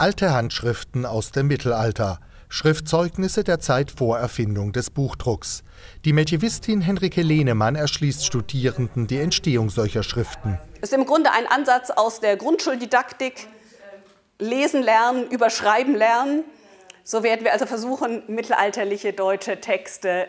Alte Handschriften aus dem Mittelalter. Schriftzeugnisse der Zeit vor Erfindung des Buchdrucks. Die Medievistin Henrike Lehnemann erschließt Studierenden die Entstehung solcher Schriften. Es ist im Grunde ein Ansatz aus der Grundschuldidaktik. Lesen lernen, überschreiben lernen. So werden wir also versuchen, mittelalterliche deutsche Texte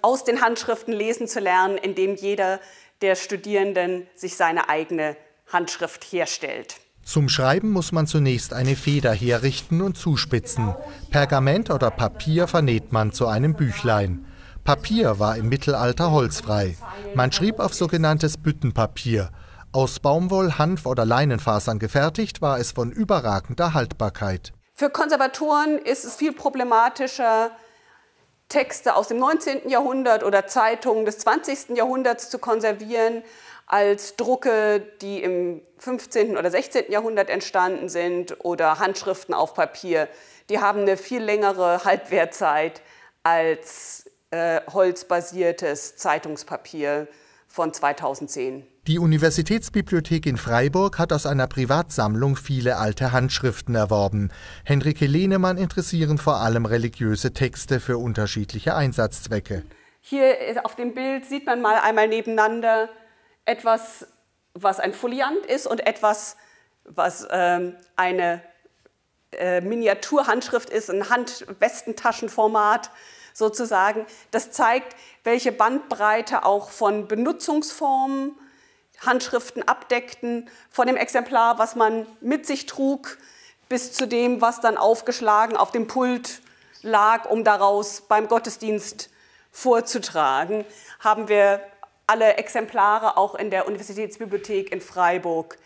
aus den Handschriften lesen zu lernen, indem jeder der Studierenden sich seine eigene Handschrift herstellt. Zum Schreiben muss man zunächst eine Feder herrichten und zuspitzen. Pergament oder Papier vernäht man zu einem Büchlein. Papier war im Mittelalter holzfrei. Man schrieb auf sogenanntes Büttenpapier. Aus Baumwoll, Hanf oder Leinenfasern gefertigt, war es von überragender Haltbarkeit. Für Konservatoren ist es viel problematischer, Texte aus dem 19. Jahrhundert oder Zeitungen des 20. Jahrhunderts zu konservieren, als Drucke, die im 15. oder 16. Jahrhundert entstanden sind oder Handschriften auf Papier. Die haben eine viel längere Halbwertzeit als äh, holzbasiertes Zeitungspapier von 2010. Die Universitätsbibliothek in Freiburg hat aus einer Privatsammlung viele alte Handschriften erworben. Henrike Lehnemann interessieren vor allem religiöse Texte für unterschiedliche Einsatzzwecke. Hier auf dem Bild sieht man mal einmal nebeneinander etwas, was ein Foliant ist und etwas, was ähm, eine äh, Miniaturhandschrift ist, ein Handwestentaschenformat sozusagen. Das zeigt, welche Bandbreite auch von Benutzungsformen Handschriften abdeckten, von dem Exemplar, was man mit sich trug, bis zu dem, was dann aufgeschlagen auf dem Pult lag, um daraus beim Gottesdienst vorzutragen, haben wir alle Exemplare auch in der Universitätsbibliothek in Freiburg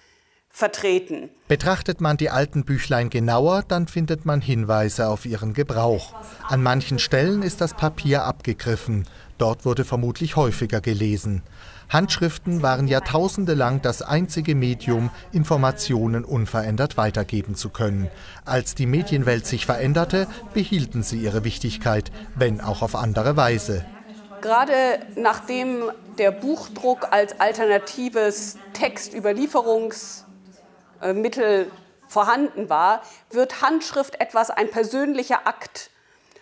vertreten. Betrachtet man die alten Büchlein genauer, dann findet man Hinweise auf ihren Gebrauch. An manchen Stellen ist das Papier abgegriffen. Dort wurde vermutlich häufiger gelesen. Handschriften waren jahrtausendelang das einzige Medium, Informationen unverändert weitergeben zu können. Als die Medienwelt sich veränderte, behielten sie ihre Wichtigkeit, wenn auch auf andere Weise. Gerade nachdem der Buchdruck als alternatives Textüberlieferungsmittel vorhanden war, wird Handschrift etwas ein persönlicher Akt,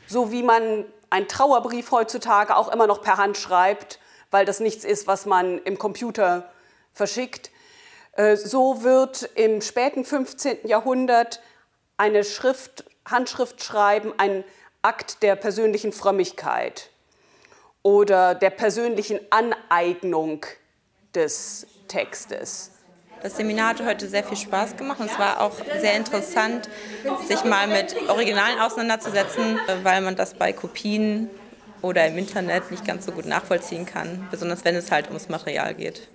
so wie man einen Trauerbrief heutzutage auch immer noch per Hand schreibt, weil das nichts ist, was man im Computer verschickt. Äh, so wird im späten 15. Jahrhundert eine Schrift, Handschrift schreiben ein Akt der persönlichen Frömmigkeit oder der persönlichen Aneignung des Textes. Das Seminar hat heute sehr viel Spaß gemacht und es war auch sehr interessant, sich mal mit Originalen auseinanderzusetzen, weil man das bei Kopien oder im Internet nicht ganz so gut nachvollziehen kann, besonders wenn es halt ums Material geht.